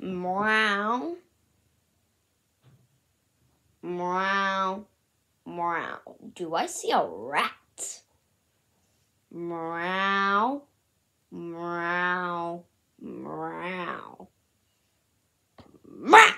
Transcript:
Meow. Meow. Meow. Do I see a rat? Meow. Meow. Meow. Meow.